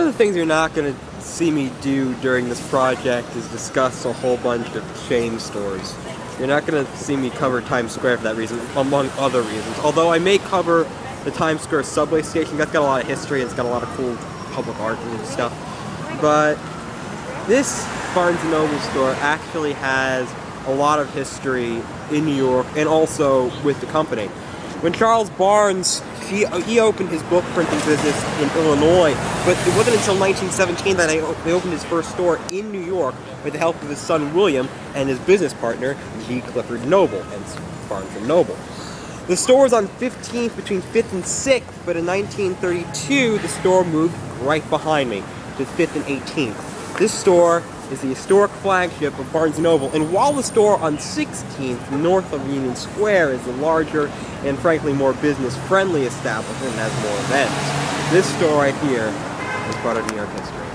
of the things you're not going to see me do during this project is discuss a whole bunch of chain stores. You're not going to see me cover Times Square for that reason, among other reasons. Although I may cover the Times Square subway station, that's got a lot of history, it's got a lot of cool public art and stuff. But this Barnes & Noble store actually has a lot of history in New York and also with the company. When Charles Barnes, he, uh, he opened his book printing business in Illinois, but it wasn't until 1917 that they opened his first store in New York with the help of his son William and his business partner, G. Clifford Noble, hence Barnes & Noble. The store was on 15th between 5th and 6th, but in 1932 the store moved right behind me to 5th and 18th. This store is the historic flagship of Barnes & Noble, and while the store on 16th, north of Union Square, is the larger and frankly more business-friendly establishment and has more events, this store right here is part of New York history.